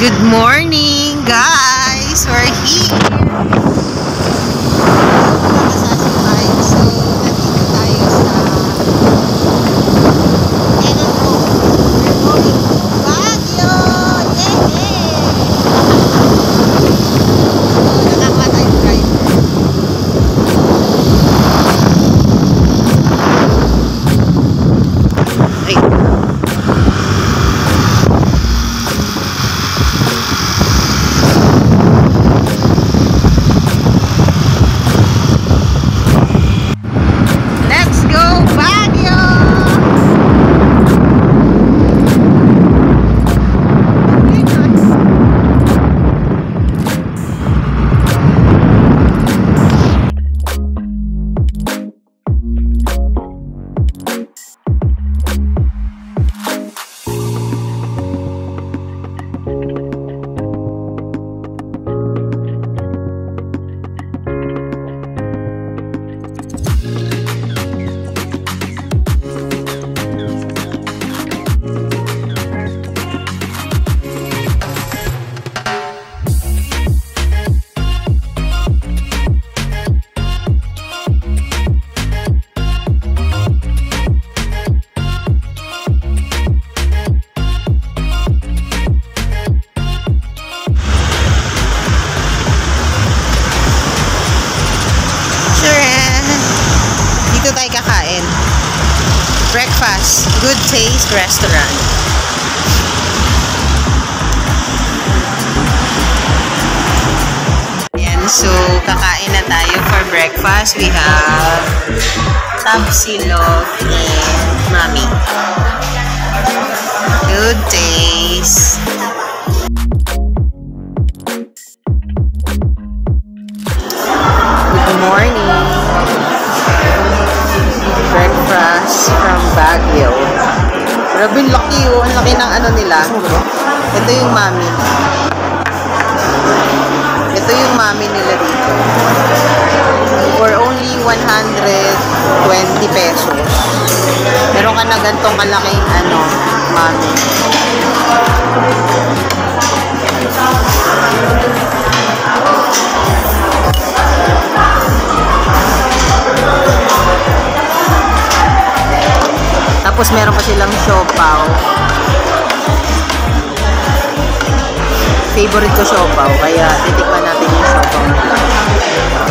Good morning, guys! We're here! Breakfast. Good Taste Restaurant. Ayan, so kakain na tayo for breakfast. We have Tapsilog and Mami. Good Taste. Baguio. Grabe, laki oh. Ang laki ng ano nila. Ito yung mami. Ito yung mami nila dito. For only 120 pesos. Meron ka na gantong kalaking ano, mami. Tapos meron pa silang siopaw. Favorite ko siopaw, kaya titikman natin yung siopaw nila.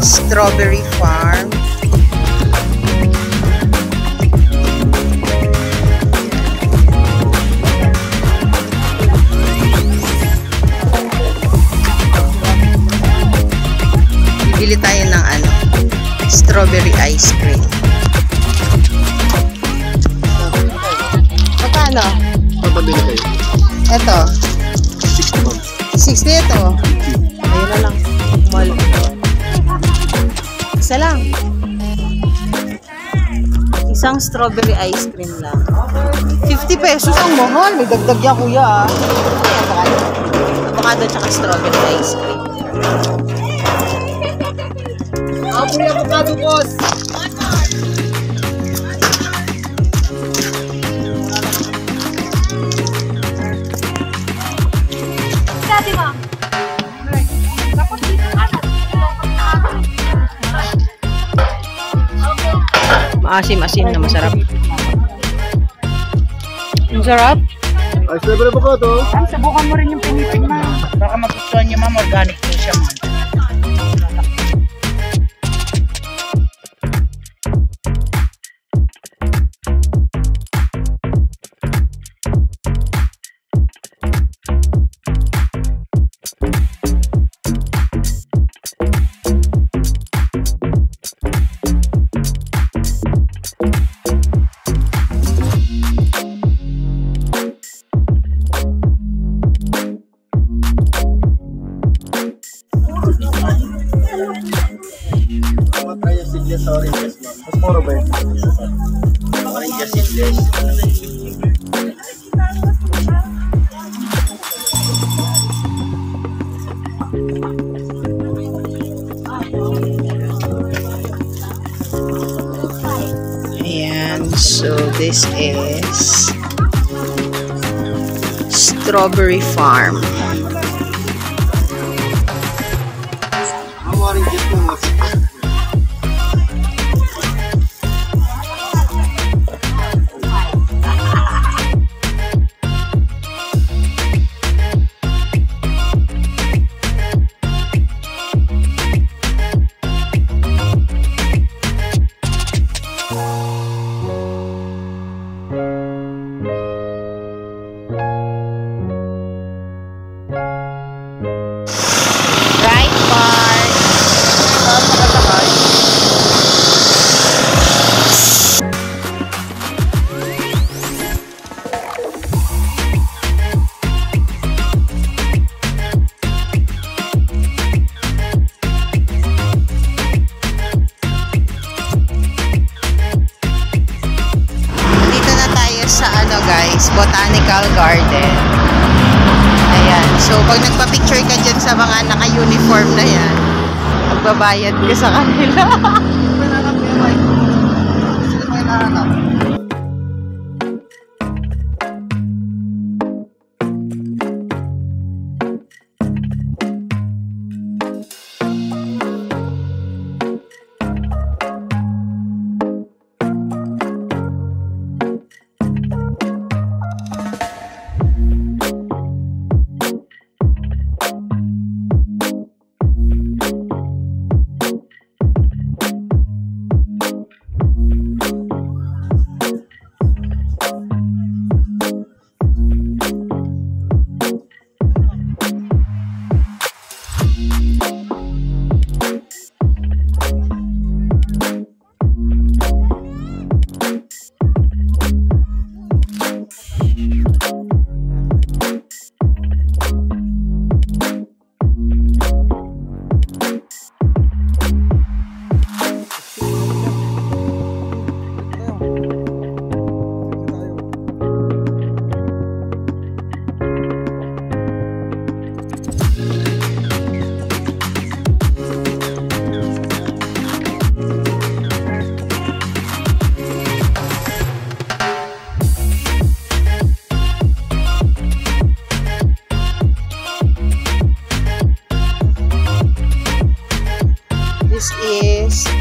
Strawberry Farm. Bibili tayo ng ano, strawberry ice cream. Magkano? Papabili kayo. Ito. 60 ma'am. 60 ito. Ayun na lang. Isa lang. Isang strawberry ice cream lang. 50 pesos ang mahal. May dagdag yan kuya ah. Avocado. Avocado tsaka strawberry ice cream. Ako yung avocado, boss! Maasim-asim na masarap. Ang sarap. Ay, siyempre avocado. Ma'am, subukan mo rin yung pinipig ma'am. Baka magustuhan niyo ma'am, organic po siya ma'am. Strawberry Farm. Pag nagpa-picture ka dyan sa mga naka-uniform na yan, magbabayad ka sa kanila.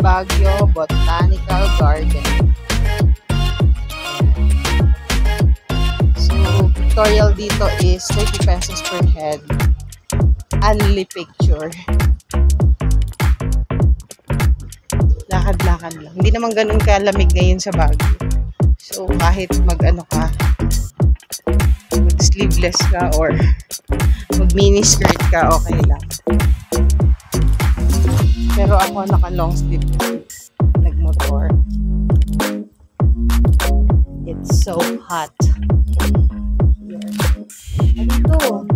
Baguio Botanical Garden. So, tutorial dito is 30 pesos per head. Only picture. Lakad-lakad lang. Hindi naman ganun kalamig ngayon sa Baguio. So, kahit mag-ano ka, mag-sleeveless ka or mag-mini skirt ka, okay lang. Pero ako naka-long sleeve kasi nagmotor. It's so hot. Here. Dito.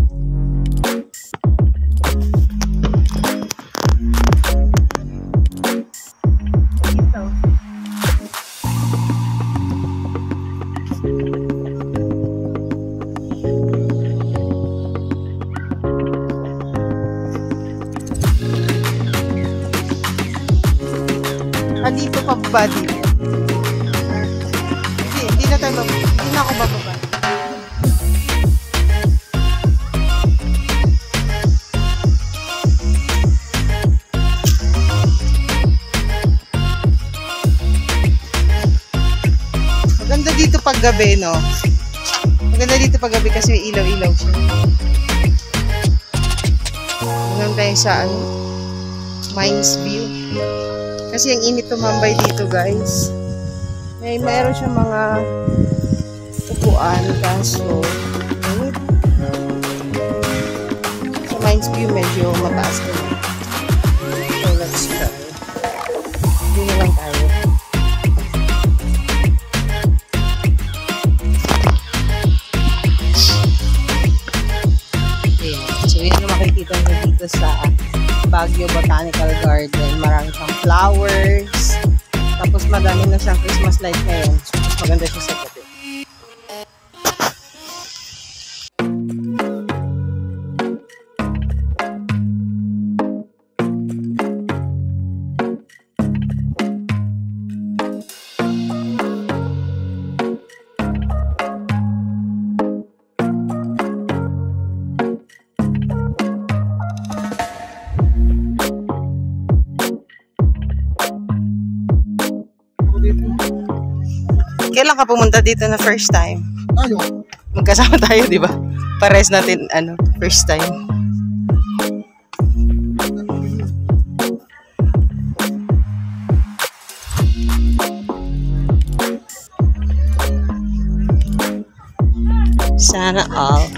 Dito pa ba dito? Hindi, hindi na tayo, hindi na ako bababa. Maganda dito pag gabi, no? Maganda dito pag gabi kasi ilaw-ilaw siya. Hanggang tayo sa ano, Mines View. Kasi ang init tumambay dito, guys. May meron siyang mga upuan, kaso init. Sa Mines View, medyo mataas na. So, let's try. Hindi lang tayo. Ayan. So, yun ang makikita nyo dito sa Baguio Botanical Garden. Marami siyang flowers. Tapos madami na siyang Christmas light ngayon. Maganda siya ka pumunta dito na first time? Tayo. Magkasama tayo, di ba? Pares natin, ano, first time. Sana all.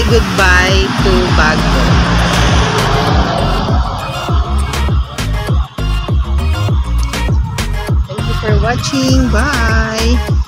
Say goodbye to Baguio. Thank you for watching. Bye!